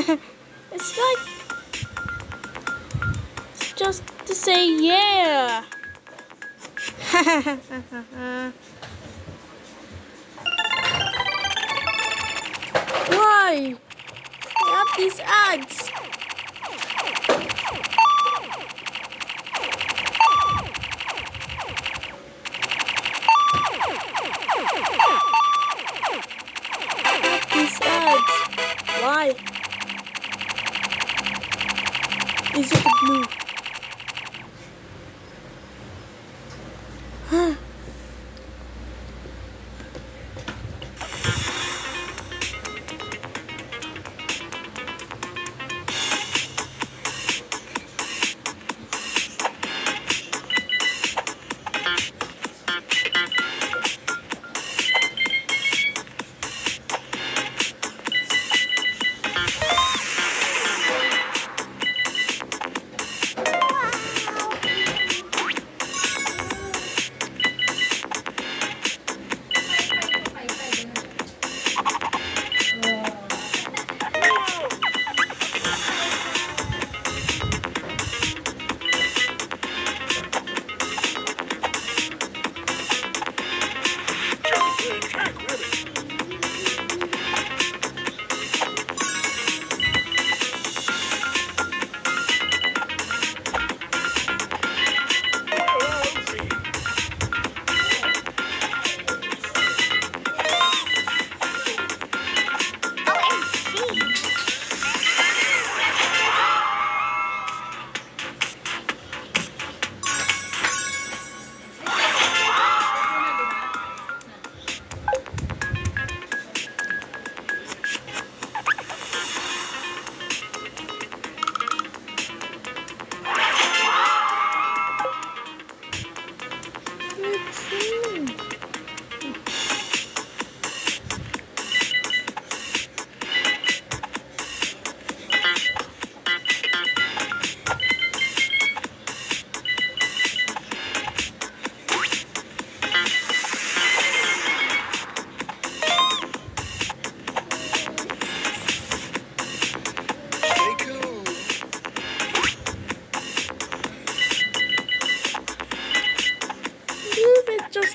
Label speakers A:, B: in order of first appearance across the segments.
A: it's like just to say yeah. Why? They have these ads.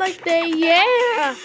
A: like they, yeah.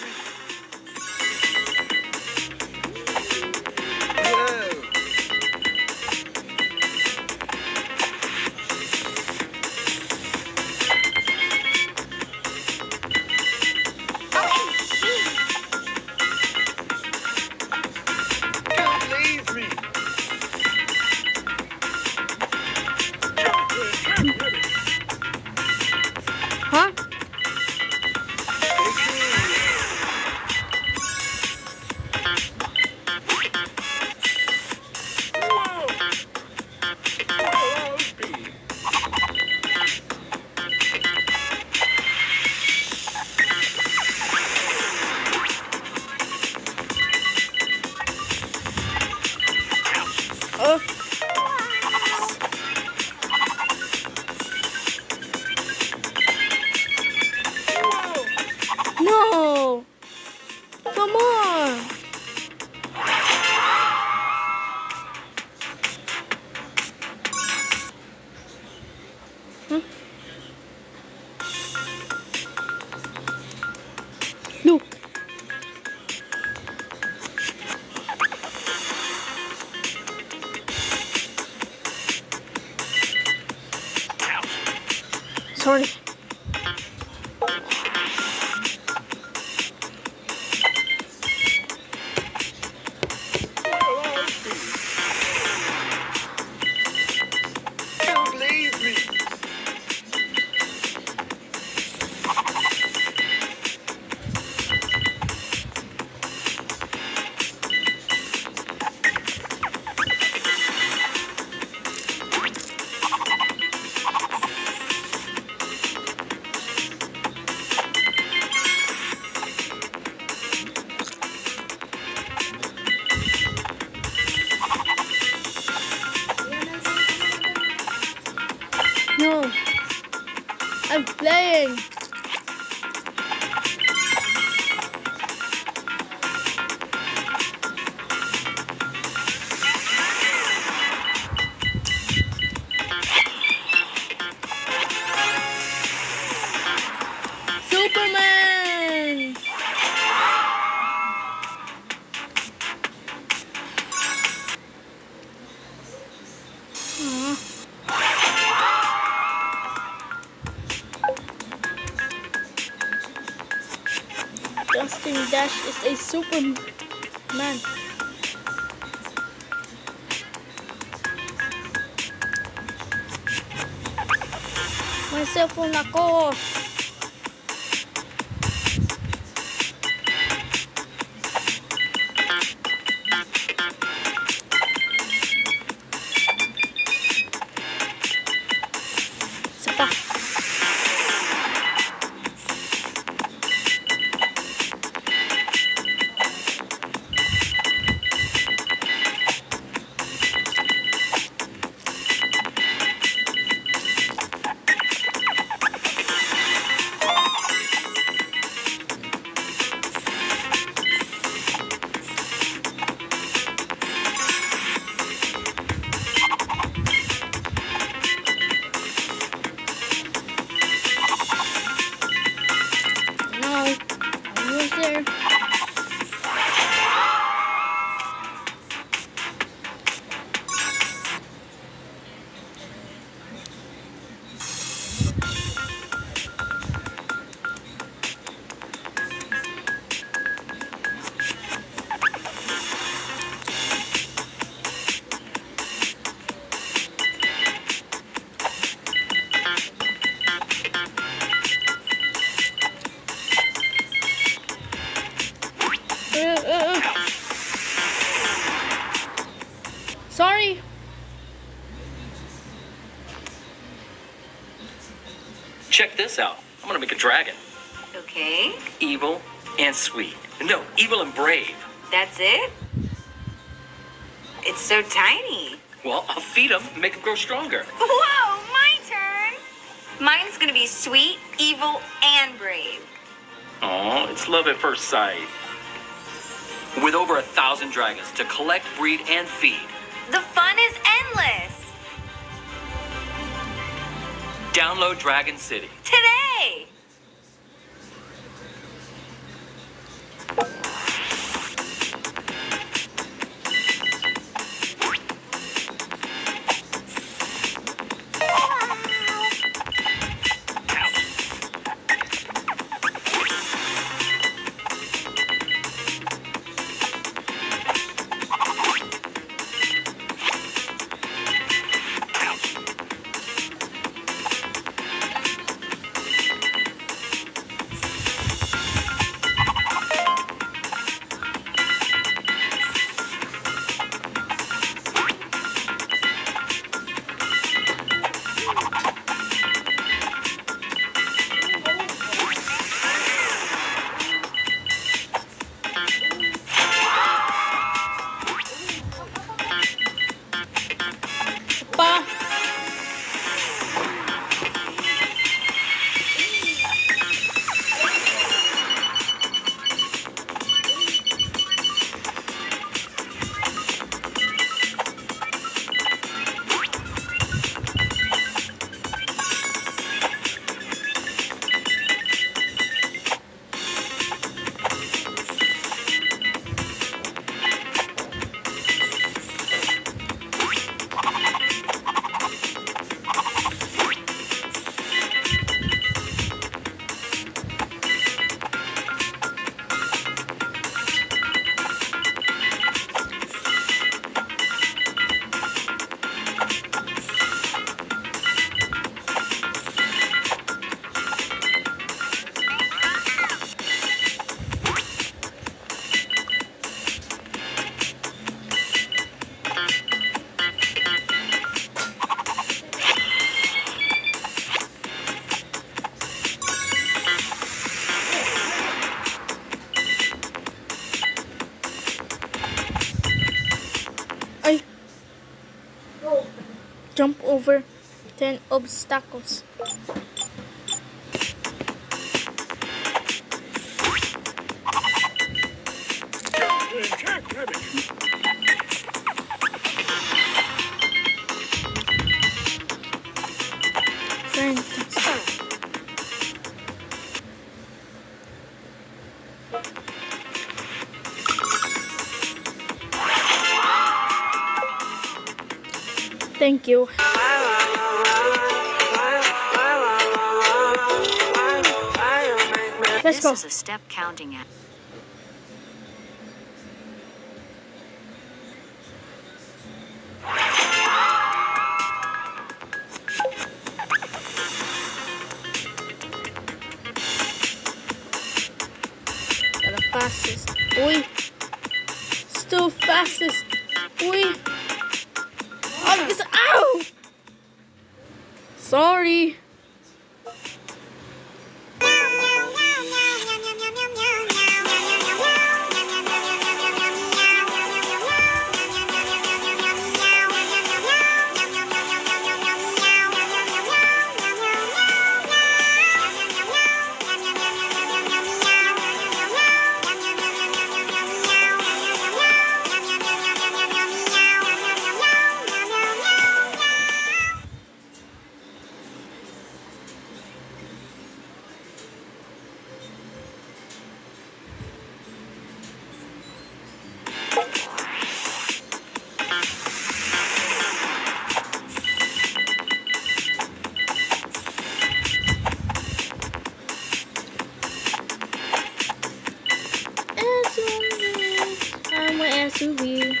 A: corner. Superman. May cellphone ako. you
B: Check this out. I'm gonna make a dragon.
C: Okay,
B: Evil and sweet. No, evil and brave.
C: that's it? It's so tiny.
B: Well, I'll feed them and make them grow stronger.
C: Whoa, my turn! Mine's gonna be sweet, evil, and brave.
B: Oh, it's love at first sight. With over a thousand dragons to collect, breed, and feed.
C: The fun is endless!
B: Download Dragon City.
A: Jump over 10 obstacles. Friend, Thank you. Let's go.
D: This is a step counting app.
A: fastest. Oi. Still fastest. Oi. Ow! Sorry. I'm.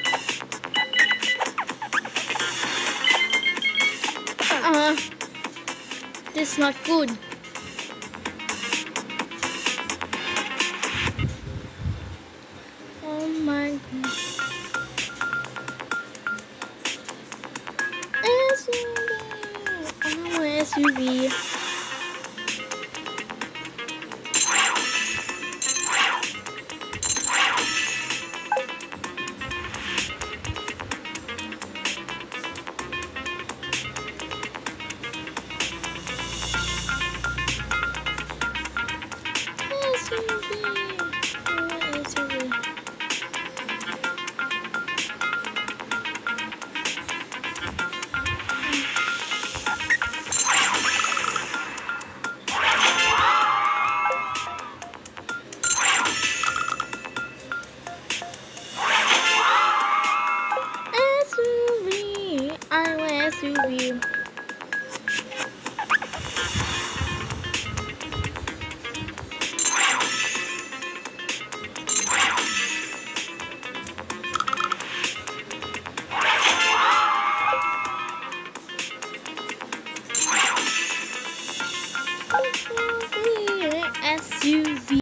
A: Uh, this is not good.